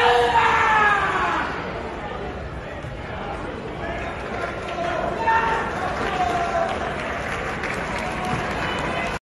Hallelujah!